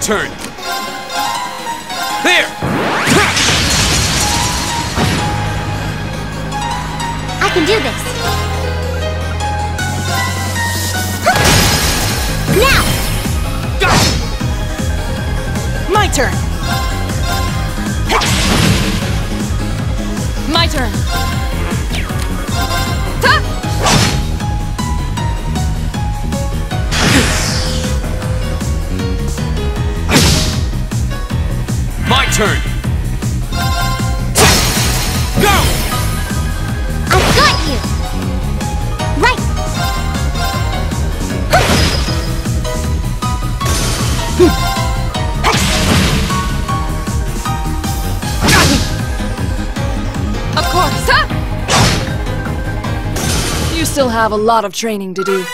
turn! There! I can do this. Now! My turn. Turn! Go! I've got you! Right! Of course. Ha! You still have a lot of training to do.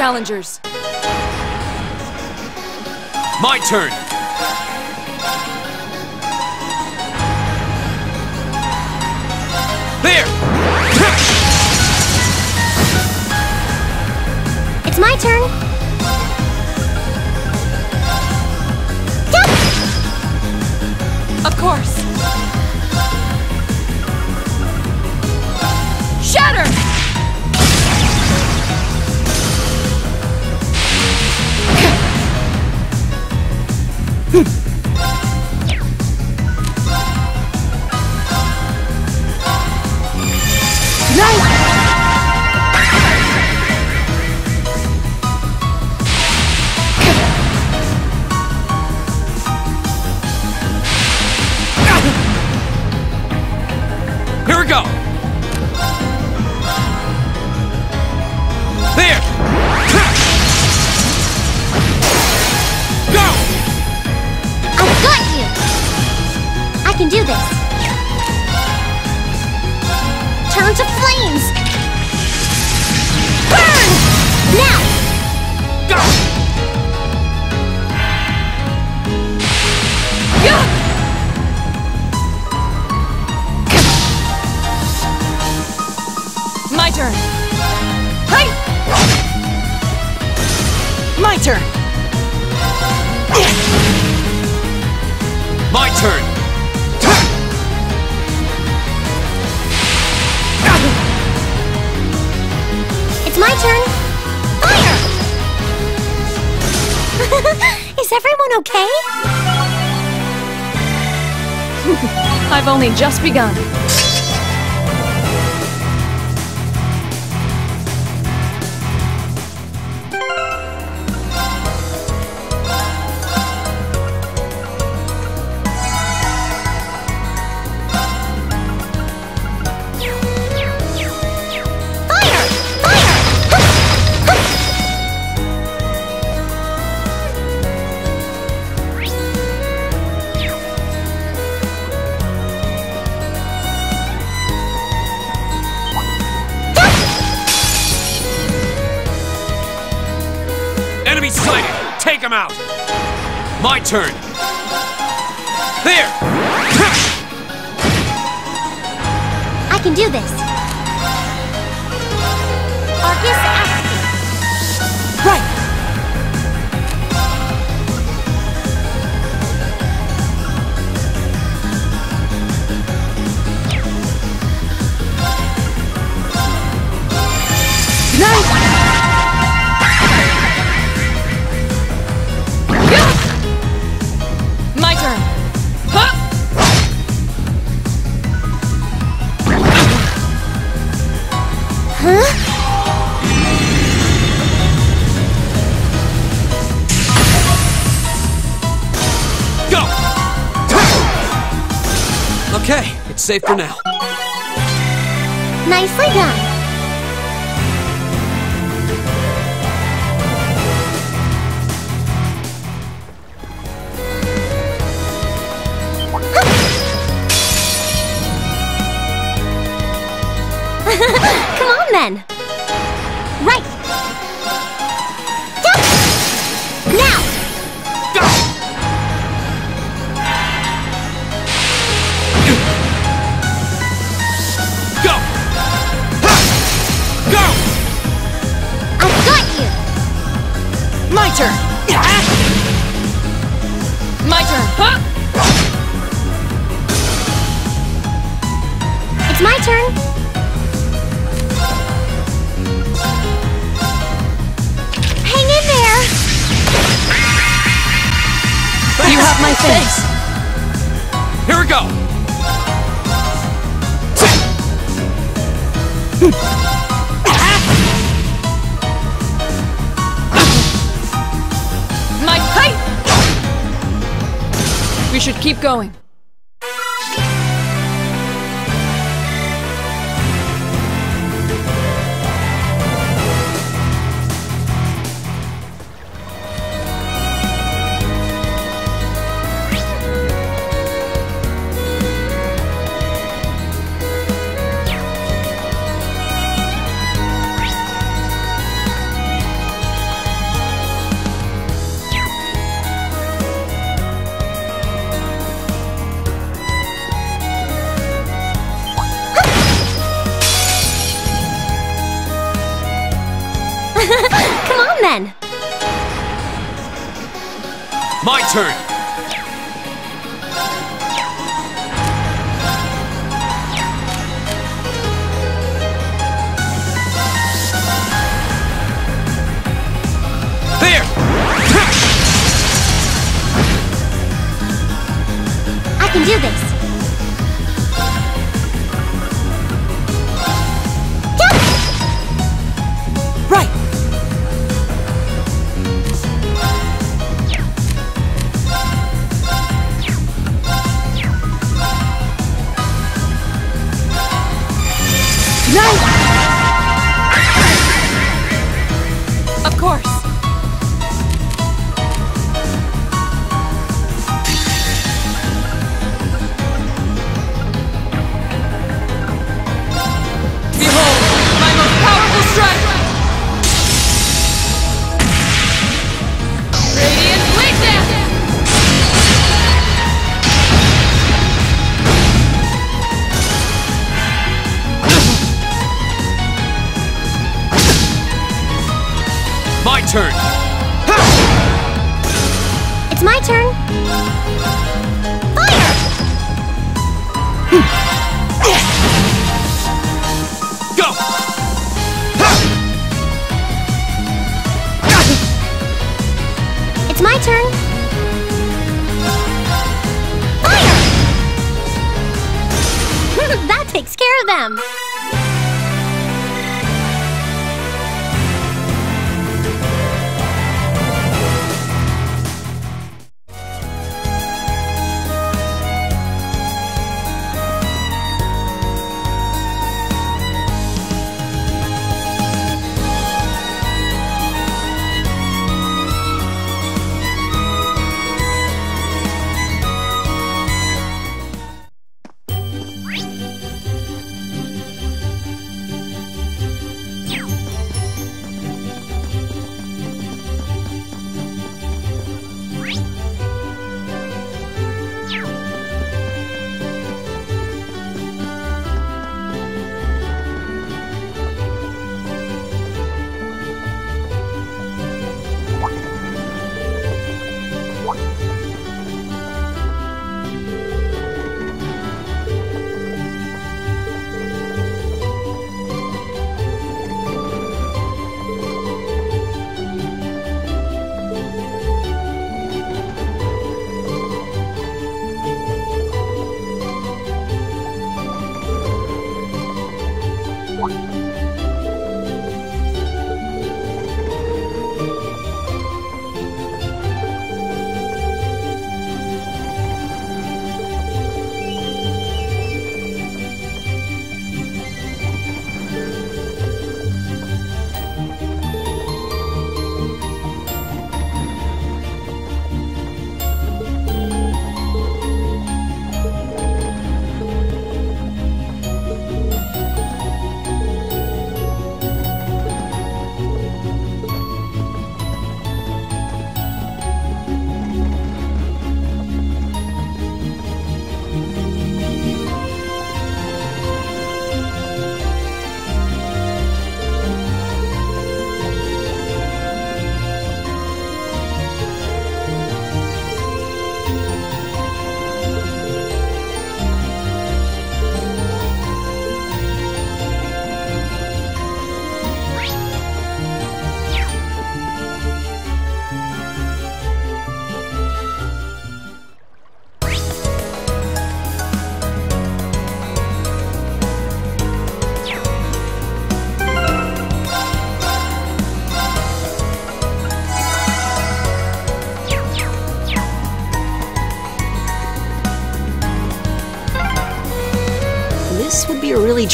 challengers. My turn! There! It's my turn! Of course! Shatter! Turn. Hey! My turn. My turn! It's my turn. Fire! Is everyone okay? I've only just begun. Sighted! Take him out! My turn! There! I can do this. Arcus safe for now. Nicely done. Come on then. It's my turn. Hang in there! You have my thanks. Here we go! My height. We should keep going. Do this.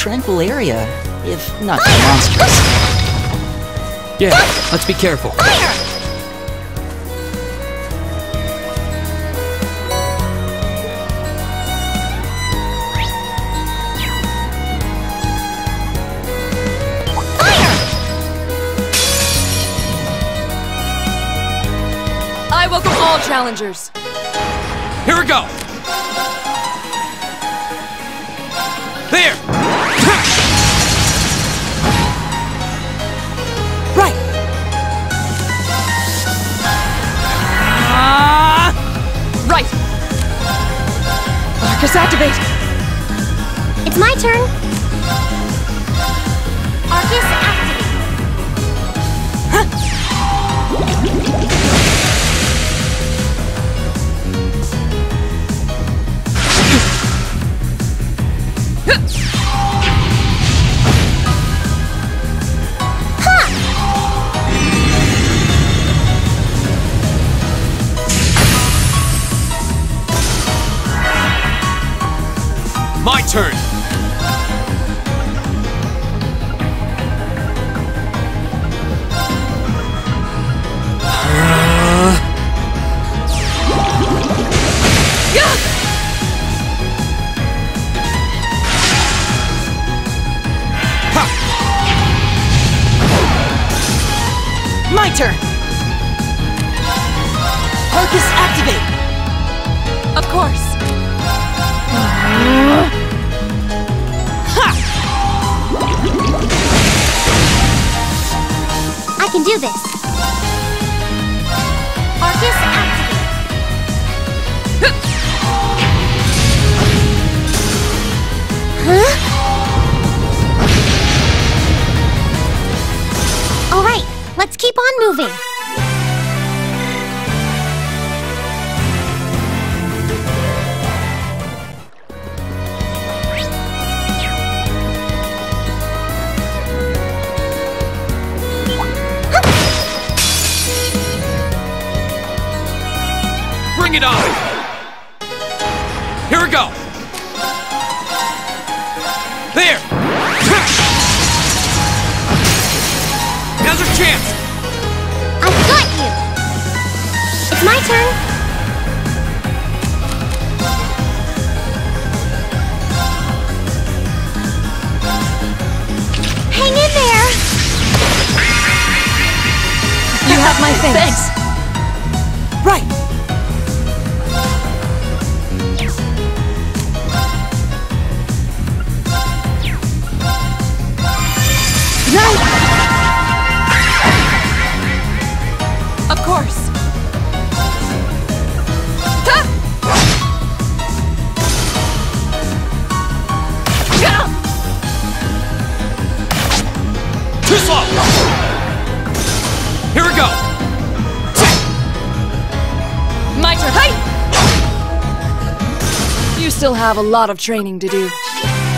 Tranquil area, if not too monstrous. Yeah, let's be careful. Fire! I welcome all challengers. Here we go. Activate! It's my turn. Turn! My turn! Activate! Of course! Can do this. Arcus. Huh? All right, let's keep on moving. It on! Here we go! There! Now's our chance! I've got you. It's my turn. Hang in there. You have my thanks! Have a lot of training to do.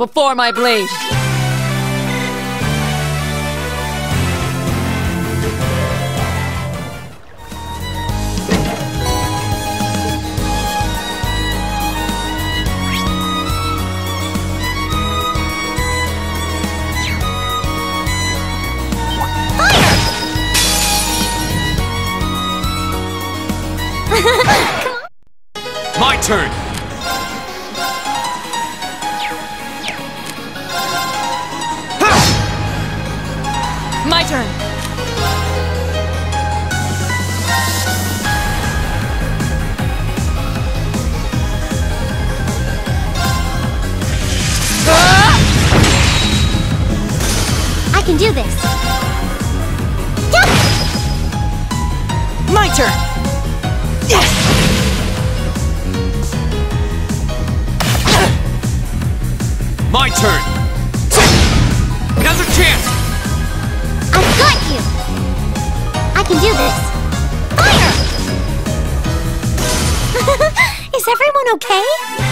Before my blade. everyone okay?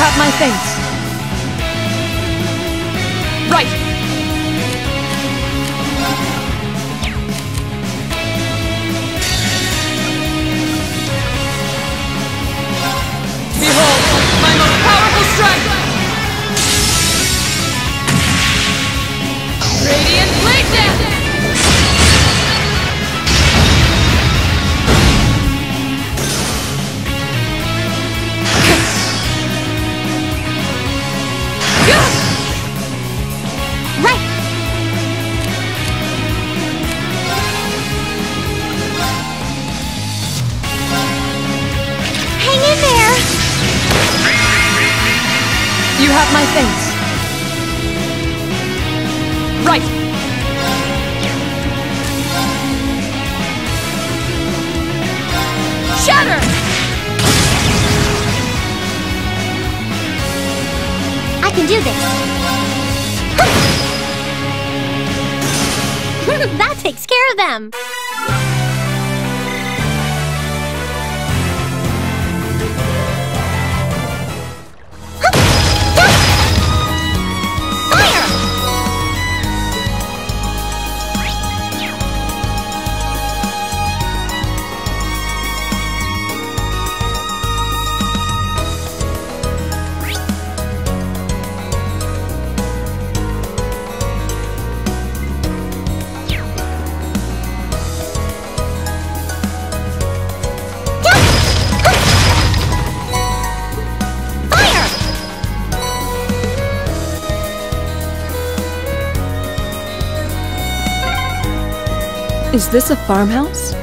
have my things. right! Shatter! I can do this! that takes care of them! Is this a farmhouse?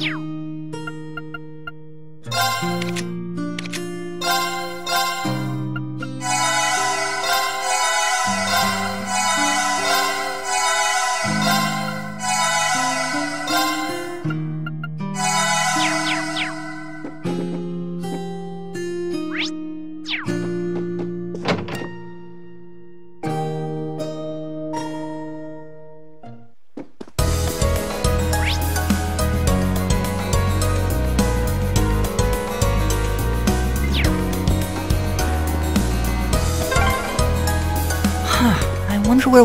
you.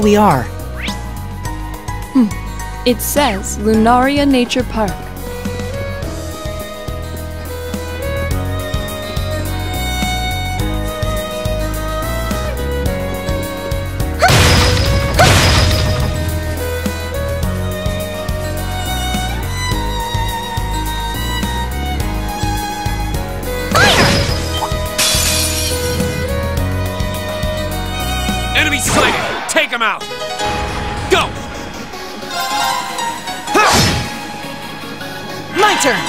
We are. Hmm. It says Lunaria Nature Park. Take him out! Go! My turn!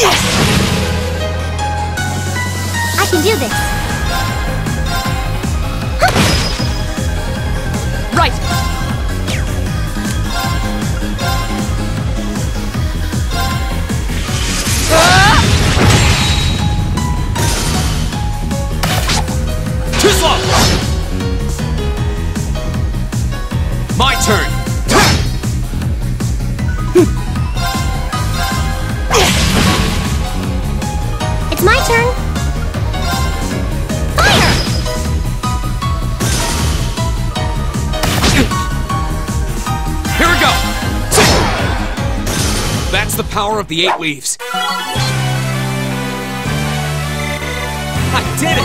Yes! I can do this. Right! That's the power of the eight leaves. I did it!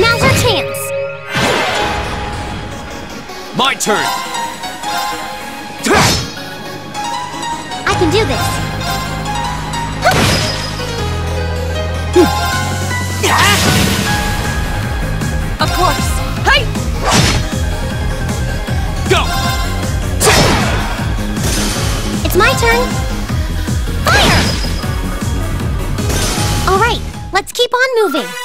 Now's our chance. My turn! Do this. Of course! Hey! Go! It's my turn. Fire! All right, let's keep on moving.